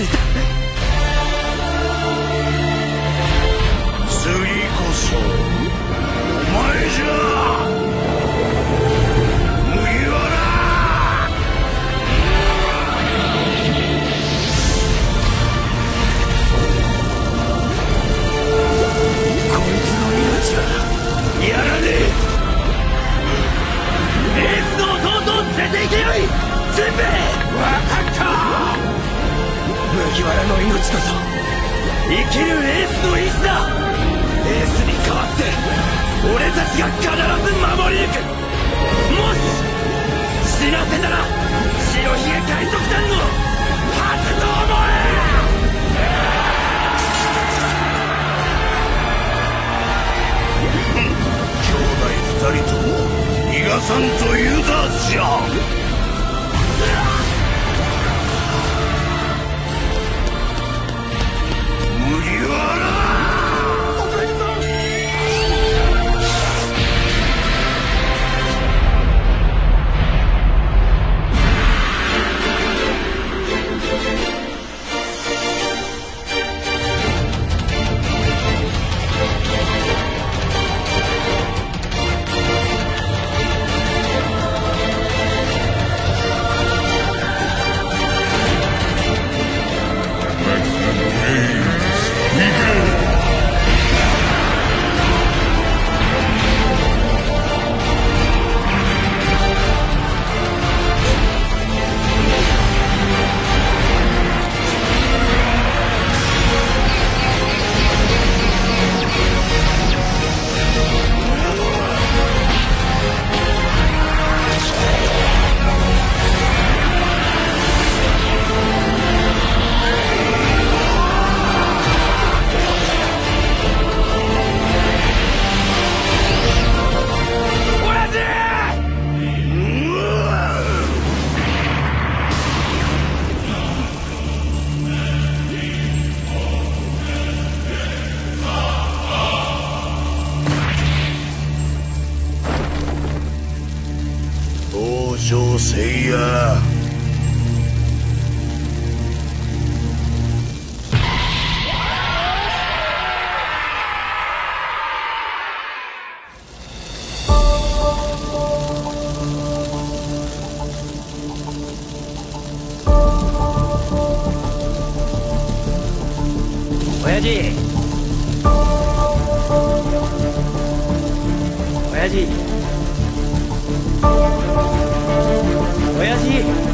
た。次こそお前じゃ。麦わらの命こそ生きるエースの意志だエースに代わって俺たちが必ず守り抜くもし死なせたら白ひげ海賊団の発動も兄弟二人とも逃がさんと言うだじゃ東条聖夜親父。親父。親